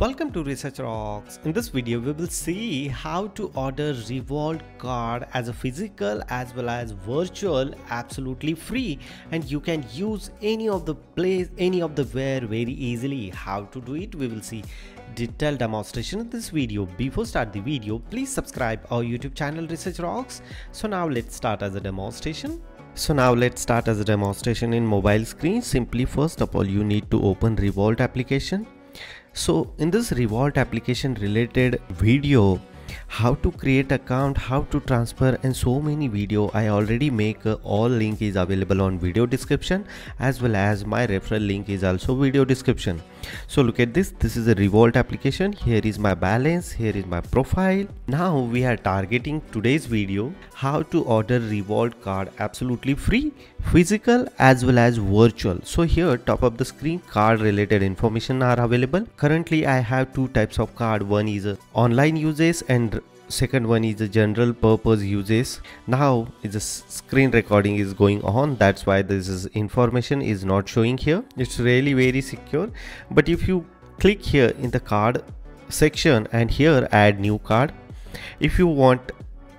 Welcome to Research Rocks. In this video, we will see how to order Revolut card as a physical as well as virtual absolutely free and you can use any of the place any of the where very easily. How to do it, we will see detailed demonstration in this video. Before start the video, please subscribe our YouTube channel Research Rocks. So now let's start as a demonstration. So now let's start as a demonstration in mobile screen. Simply first of all, you need to open Revolut application so in this Revolut application related video how to create account how to transfer and so many video i already make uh, all link is available on video description as well as my referral link is also video description. So look at this. This is a Revolut application. Here is my balance. Here is my profile. Now we are targeting today's video how to order Revolut card absolutely free physical as well as virtual. So here top of the screen card related information are available. Currently i have two types of card. One is online uses and second one is the general purpose uses. Now a screen recording is going on. That's why this is information is not showing here. It's really very secure. But if you click here in the card section and here add new card. If you want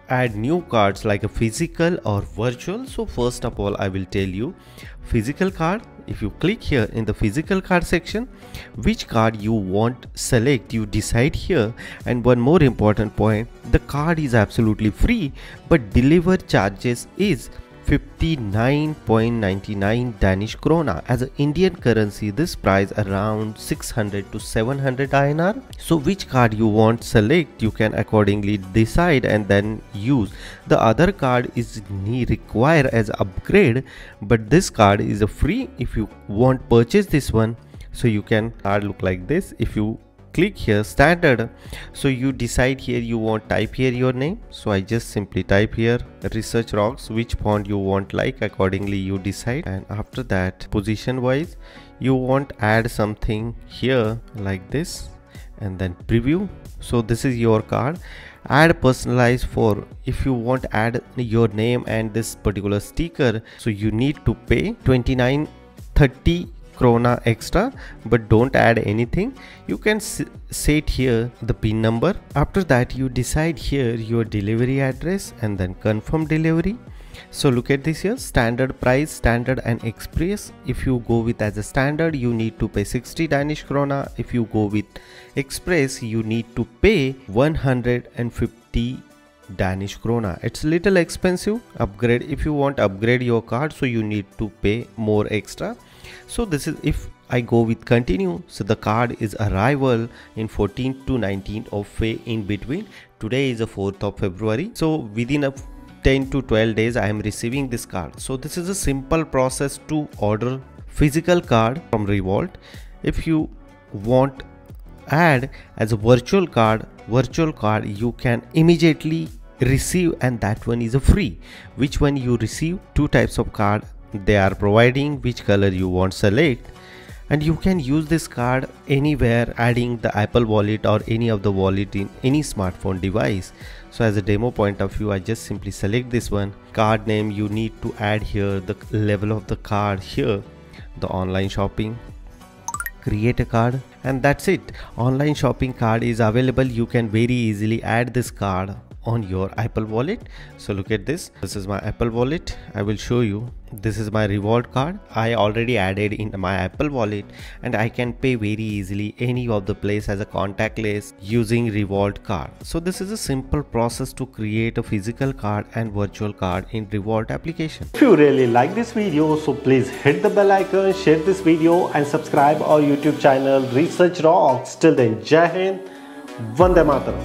add new cards like a physical or virtual. So first of all i will tell you physical card. If you click here in the physical card section which card you want select you decide here. And one more important point the card is absolutely free but deliver charges is 59.99 Danish krona. As an Indian currency this price around 600 to 700 INR. So which card you want select you can accordingly decide and then use. The other card is required as upgrade but this card is a free if you want purchase this one. So you can card look like this if you click here standard. So you decide here you want type here your name. So i just simply type here research rocks which font you want like accordingly you decide. And after that position wise you want add something here like this. And then preview. So this is your card. Add personalized for if you want add your name and this particular sticker. So you need to pay 29 30 krona extra but don't add anything. You can set here the pin number. After that you decide here your delivery address and then confirm delivery. So look at this here. Standard price standard and express. If you go with as a standard you need to pay 60 danish krona. If you go with express you need to pay 150 Danish krona. It's little expensive. Upgrade if you want upgrade your card so you need to pay more extra so this is if I go with continue so the card is arrival in 14th to 19th of May in between. Today is the 4th of February. So within a 10 to 12 days I am receiving this card. So this is a simple process to order physical card from Revolut. If you want add as a virtual card virtual card you can immediately receive and that one is a free which one you receive two types of card they are providing which color you want select and you can use this card anywhere adding the apple wallet or any of the wallet in any smartphone device. So as a demo point of view i just simply select this one. Card name you need to add here the level of the card here the online shopping. Create a card and that's it. Online shopping card is available. You can very easily add this card on your apple wallet. So look at this. This is my apple wallet. I will show you this is my Revolut card. I already added in my apple wallet and i can pay very easily any of the place as a contactless using Revolut card. So this is a simple process to create a physical card and virtual card in Revolut application. If you really like this video so please hit the bell icon share this video and subscribe our youtube channel research rocks. Till then jai hind vande mataram